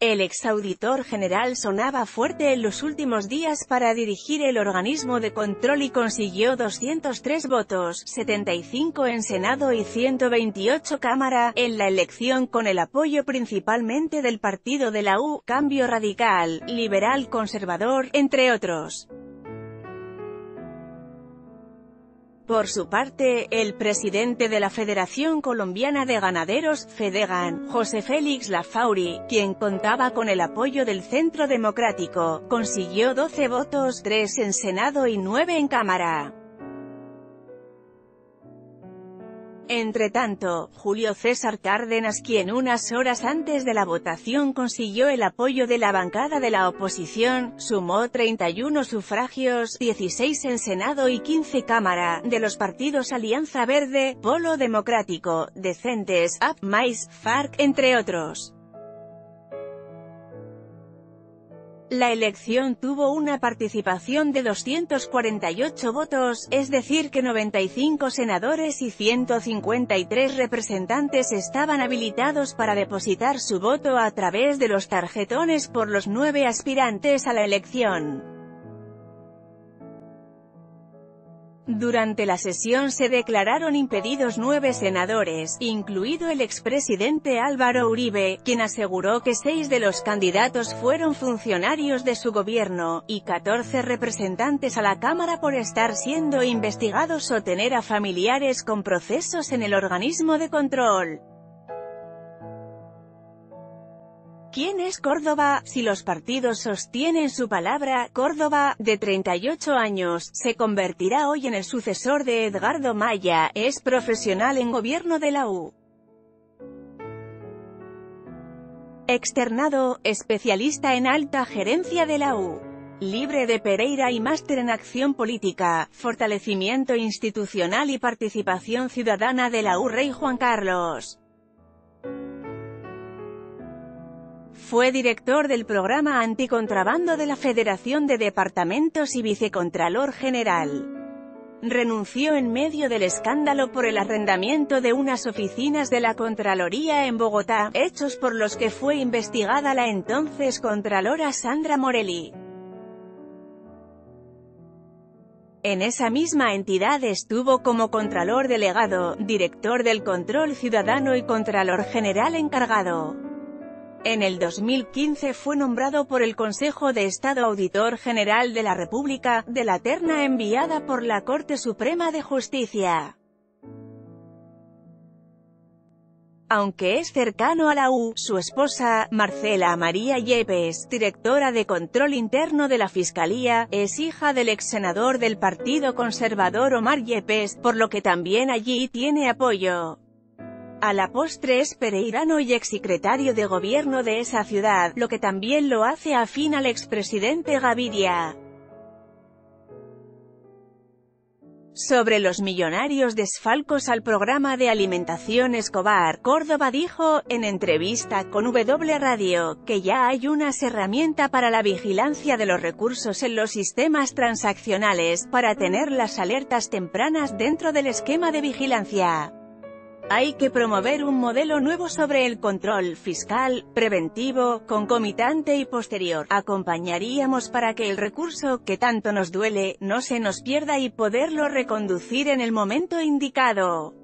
El exauditor general sonaba fuerte en los últimos días para dirigir el organismo de control y consiguió 203 votos, 75 en Senado y 128 Cámara, en la elección con el apoyo principalmente del partido de la U, Cambio Radical, Liberal Conservador, entre otros. Por su parte, el presidente de la Federación Colombiana de Ganaderos, FEDEGAN, José Félix Lafauri, quien contaba con el apoyo del Centro Democrático, consiguió 12 votos, 3 en Senado y 9 en Cámara. Entre tanto, Julio César Cárdenas quien unas horas antes de la votación consiguió el apoyo de la bancada de la oposición, sumó 31 sufragios, 16 en Senado y 15 Cámara, de los partidos Alianza Verde, Polo Democrático, Decentes, AP, Mais, FARC, entre otros. La elección tuvo una participación de 248 votos, es decir que 95 senadores y 153 representantes estaban habilitados para depositar su voto a través de los tarjetones por los nueve aspirantes a la elección. Durante la sesión se declararon impedidos nueve senadores, incluido el expresidente Álvaro Uribe, quien aseguró que seis de los candidatos fueron funcionarios de su gobierno, y 14 representantes a la Cámara por estar siendo investigados o tener a familiares con procesos en el organismo de control. ¿Quién es Córdoba? Si los partidos sostienen su palabra, Córdoba, de 38 años, se convertirá hoy en el sucesor de Edgardo Maya, es profesional en gobierno de la U. Externado, especialista en alta gerencia de la U. Libre de Pereira y máster en acción política, fortalecimiento institucional y participación ciudadana de la U Rey Juan Carlos. Fue director del programa anticontrabando de la Federación de Departamentos y vicecontralor general. Renunció en medio del escándalo por el arrendamiento de unas oficinas de la Contraloría en Bogotá, hechos por los que fue investigada la entonces Contralora Sandra Morelli. En esa misma entidad estuvo como Contralor Delegado, Director del Control Ciudadano y Contralor General encargado. En el 2015 fue nombrado por el Consejo de Estado Auditor General de la República, de la terna enviada por la Corte Suprema de Justicia. Aunque es cercano a la U, su esposa, Marcela María Yepes, directora de Control Interno de la Fiscalía, es hija del ex senador del Partido Conservador Omar Yepes, por lo que también allí tiene apoyo. A la postre es pereirano y exsecretario de gobierno de esa ciudad, lo que también lo hace afín al expresidente Gaviria. Sobre los millonarios desfalcos al programa de alimentación Escobar, Córdoba dijo, en entrevista con W Radio, que ya hay unas herramientas para la vigilancia de los recursos en los sistemas transaccionales, para tener las alertas tempranas dentro del esquema de vigilancia. Hay que promover un modelo nuevo sobre el control fiscal, preventivo, concomitante y posterior. Acompañaríamos para que el recurso, que tanto nos duele, no se nos pierda y poderlo reconducir en el momento indicado.